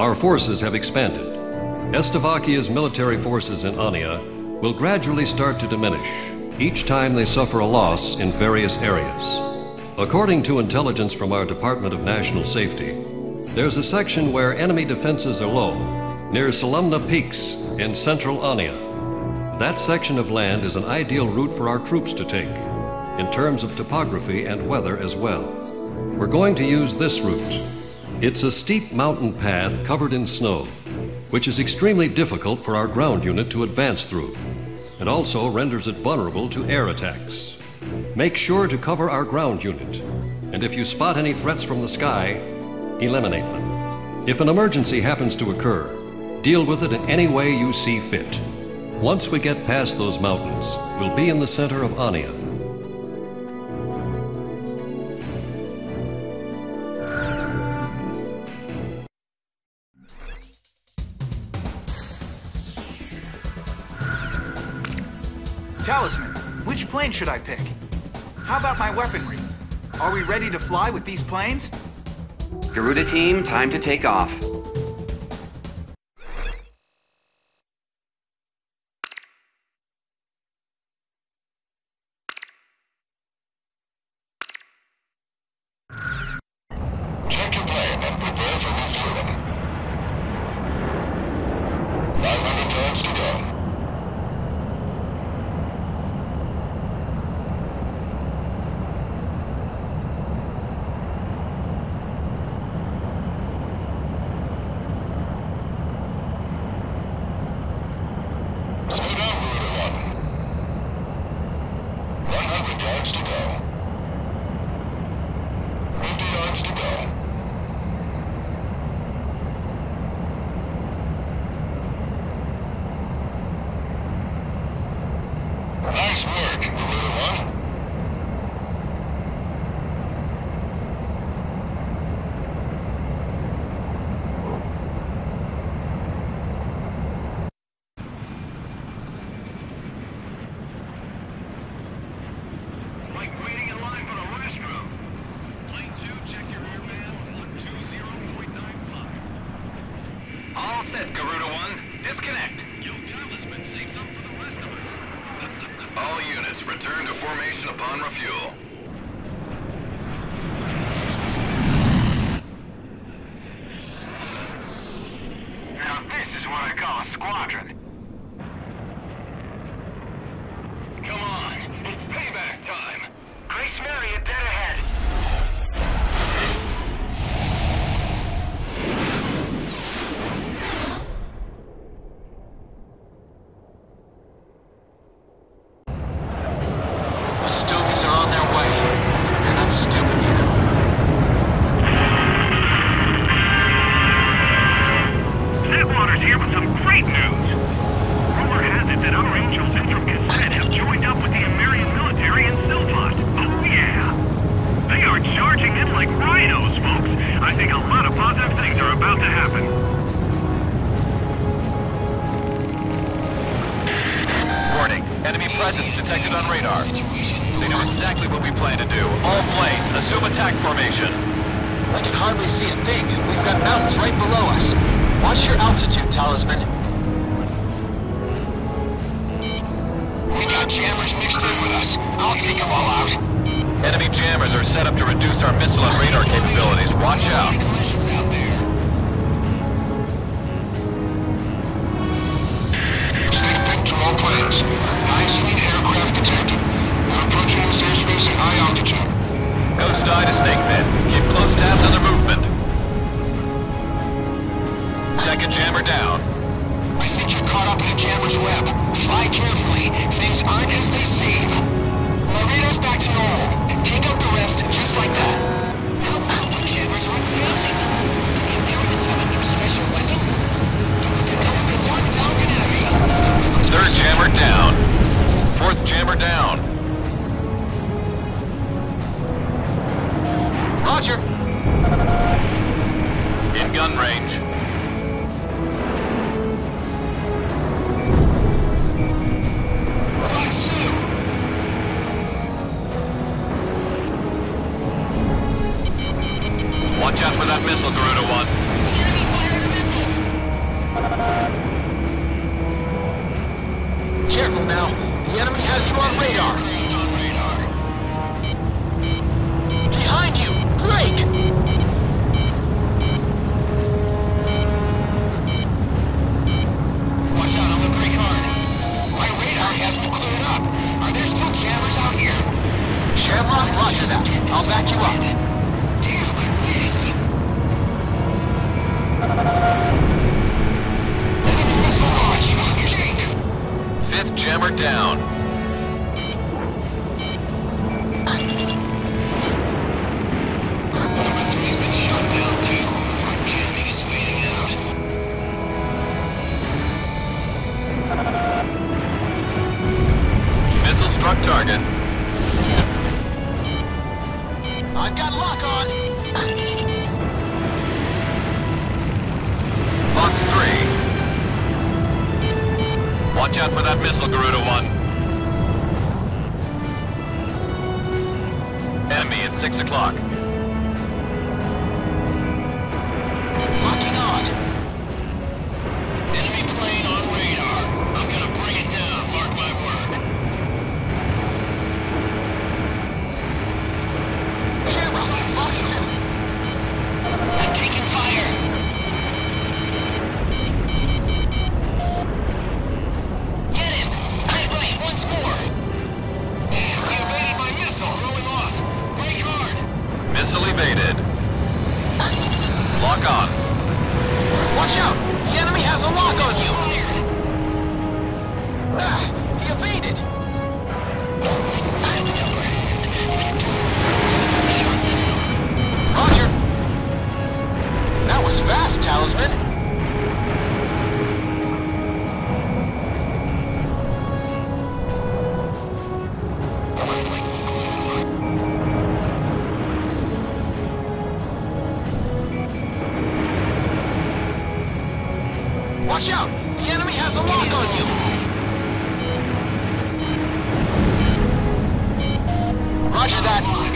our forces have expanded. Estovakia's military forces in Anea will gradually start to diminish each time they suffer a loss in various areas. According to intelligence from our Department of National Safety, there's a section where enemy defenses are low, near Selumna Peaks in central Anea. That section of land is an ideal route for our troops to take, in terms of topography and weather as well. We're going to use this route. It's a steep mountain path covered in snow, which is extremely difficult for our ground unit to advance through. and also renders it vulnerable to air attacks. Make sure to cover our ground unit, and if you spot any threats from the sky, eliminate them. If an emergency happens to occur, deal with it in any way you see fit. Once we get past those mountains, we'll be in the center of Anea. Talisman, which plane should I pick? How about my weaponry? Are we ready to fly with these planes? Garuda team, time to take off. Check your plane and prepare for refueling. 500 yards to go. Slow down, Garuda 1. 100 yards to go. 50 yards to go. Nice work, Garuda 1. It's like waiting in line for the restroom. Plane 2, check your rear man, 120.95. All set, Garuda 1. Disconnect. Yo, Talisman, save some for the rest of us. All units return to formation upon refuel. Mixed in with us. I'll take them all out. Enemy jammers are set up to reduce our missile and radar capabilities. Watch out. Collisions out there. Stay pinned to all planes. High-speed aircraft detected. Approaching this airspace at high altitude. Ghost Eye to Snake Pit. Keep close tabs on their movement. Second jammer down. You're caught up in a jammer's web. Fly carefully. Things aren't as they seem. Marino's back to normal. Take out the rest just like that. Third jammer down. Fourth jammer down. Missile, Garuda 1. Enemy at 6 o'clock. back.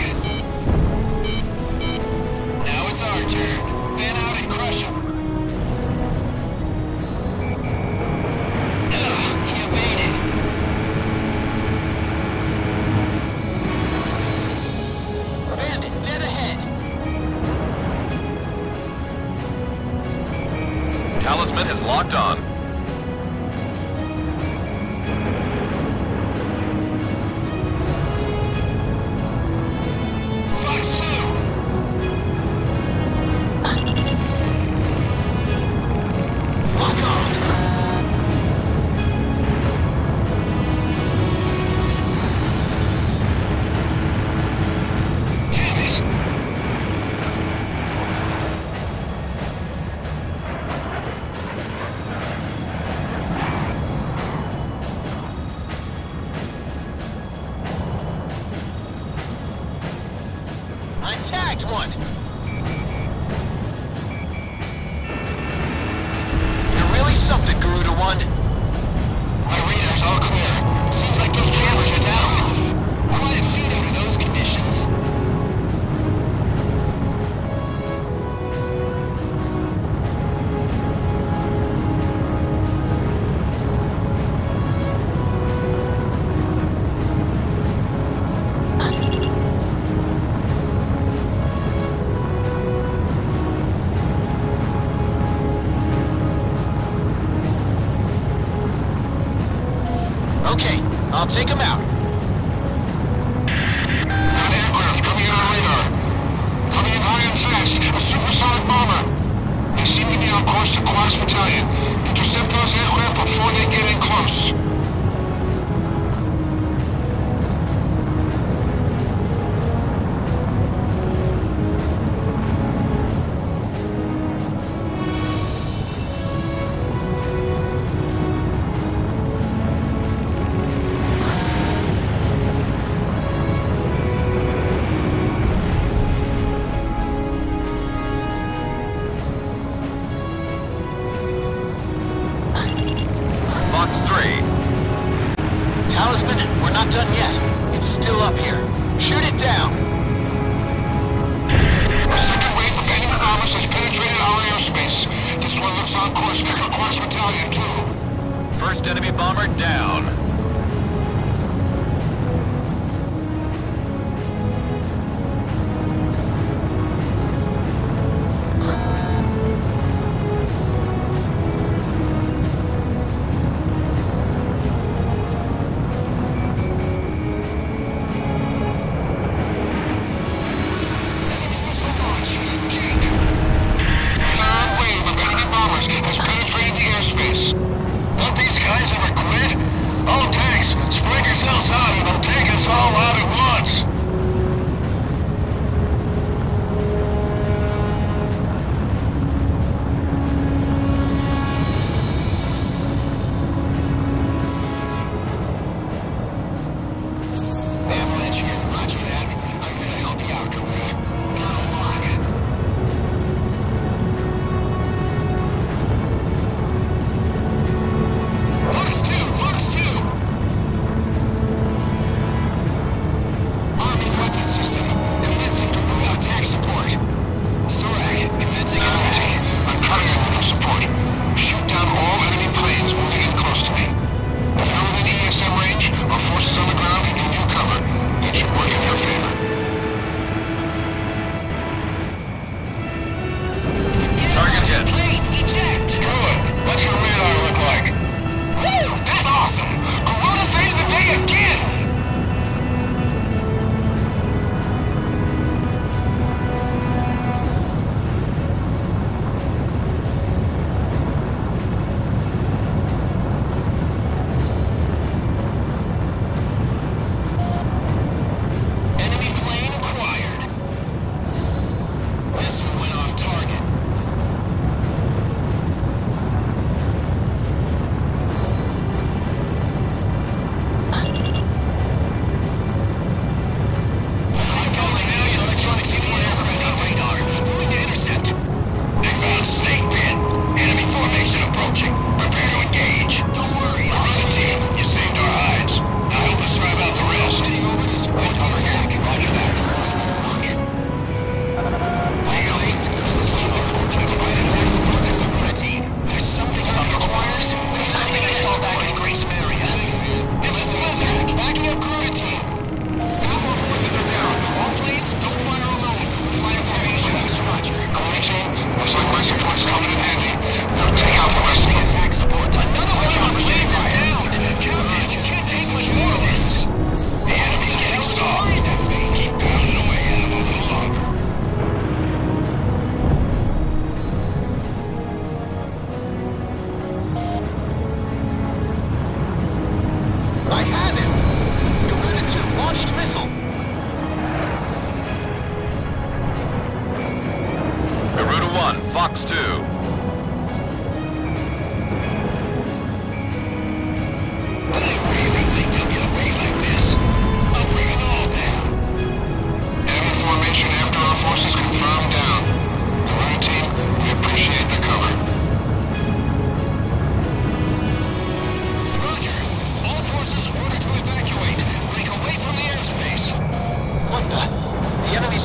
Take him out.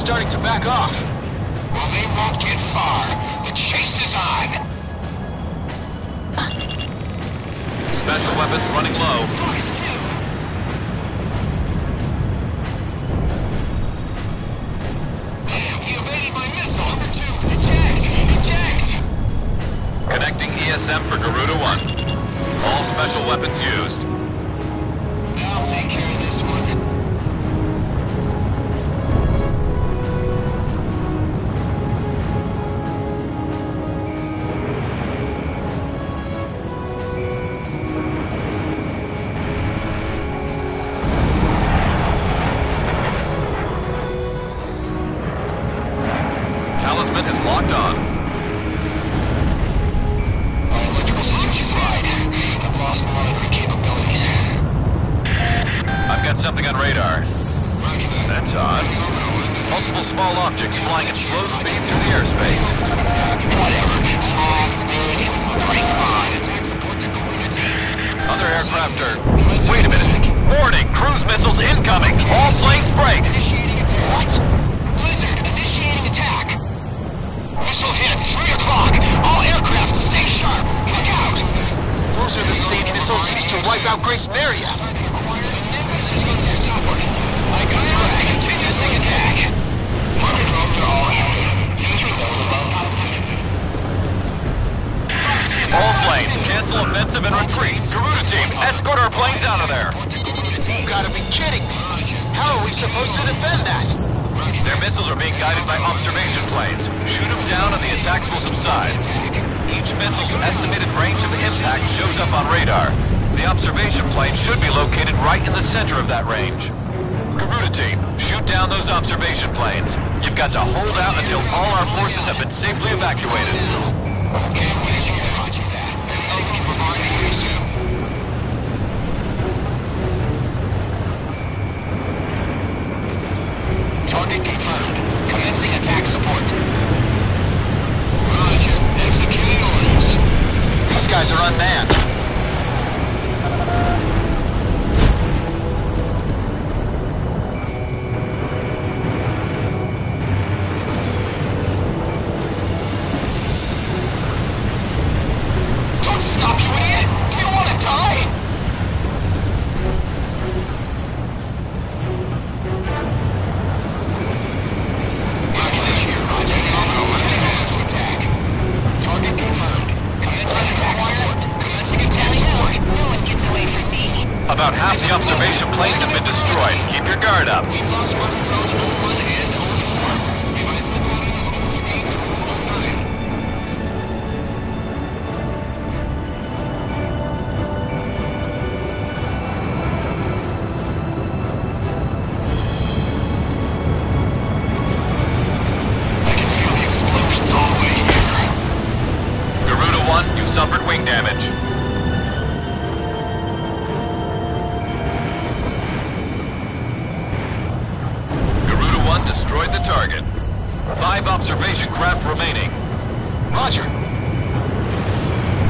To back off. Well, they won't get far. The chase is on. Special weapons running low. Damn, he evaded my missile. Number two, eject! Eject! Connecting ESM for Garuda 1. All special weapons used. Those are the same missiles used to wipe out Gracemeria. I got it right. Continuing attack. Mother drones are all active. User level above altitude. All planes, cancel offensive and retreat. Garuda team, escort our planes out of there. You gotta be kidding me! How are we supposed to defend that? Their missiles are being guided by observation planes. Shoot them down and the attacks will subside. Each missile's estimated range of impact shows up on radar. The observation plane should be located right in the center of that range. Garuda team, shoot down those observation planes. You've got to hold out until all our forces have been safely evacuated. Half the observation planes have been destroyed. Keep your guard up. 1 destroyed the target. Five observation craft remaining. Roger.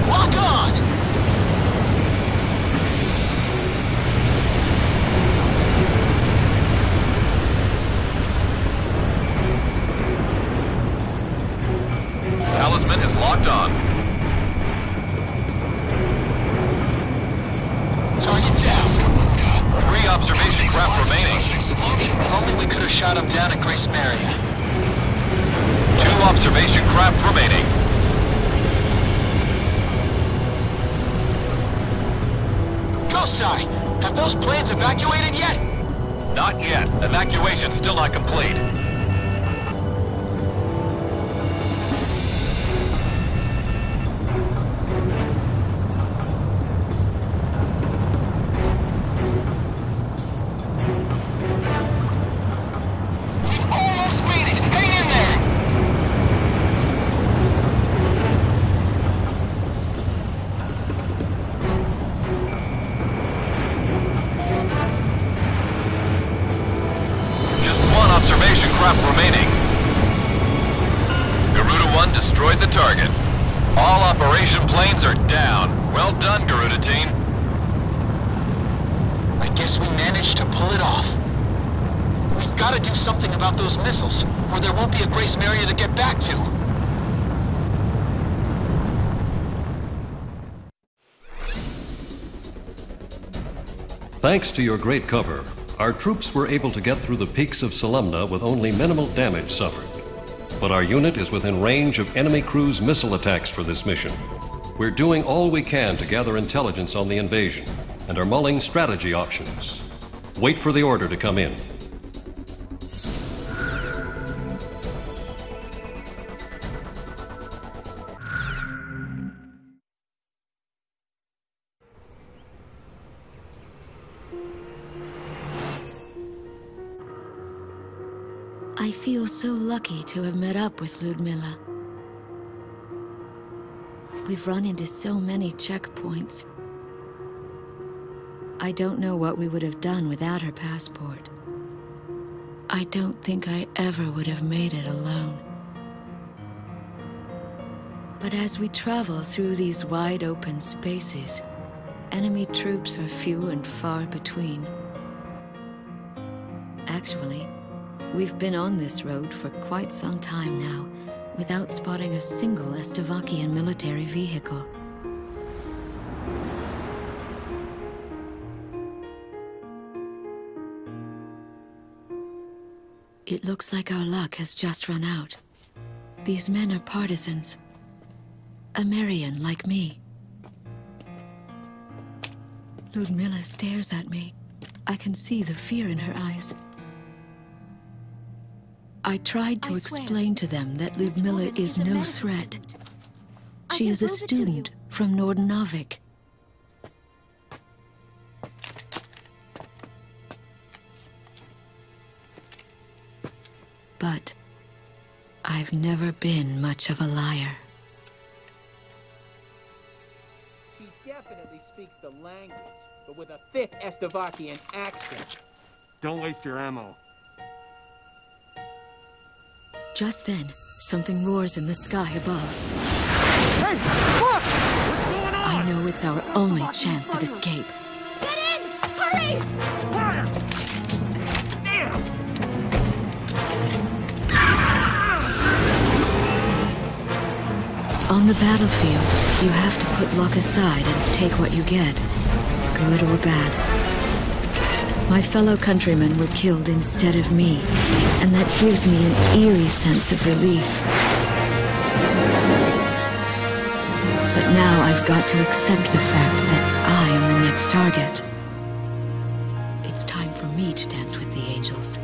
Lock on! Talisman is locked on. Target down. Three observation craft remaining. If only we could have shot him down at Gracemeria. Two observation craft remaining. Ghost Eye! Have those planes evacuated yet? Not yet. Evacuation still not complete. Down. Well done, Garuda team. I guess we managed to pull it off. We've got to do something about those missiles, or there won't be a Gracemeria to get back to. Thanks to your great cover, our troops were able to get through the peaks of Selumna with only minimal damage suffered. But our unit is within range of enemy cruise missile attacks for this mission. We're doing all we can to gather intelligence on the invasion and are mulling strategy options. Wait for the order to come in. I feel so lucky to have met up with Ludmila. We've run into so many checkpoints. I don't know what we would have done without her passport. I don't think I ever would have made it alone. But as we travel through these wide open spaces, enemy troops are few and far between. Actually, we've been on this road for quite some time now, without spotting a single Estovakian military vehicle. It looks like our luck has just run out. These men are partisans. A Emmerian like me. Ludmila stares at me. I can see the fear in her eyes. I tried to I explain to them that Ludmila woman is no threat. student. She is a prove it to you. student from Nordennavic. But I've never been much of a liar. She definitely speaks the language, but with a thick Estovakian accent. Don't waste your ammo. Just then, something roars in the sky above. Hey, look! What's going on? I know it's our only chance of escape. Get in! Hurry! Fire! Damn! Ah! On the battlefield, you have to put luck aside and take what you get, good or bad. My fellow countrymen were killed instead of me, and that gives me an eerie sense of relief. But now I've got to accept the fact that I am the next target. It's time for me to dance with the angels.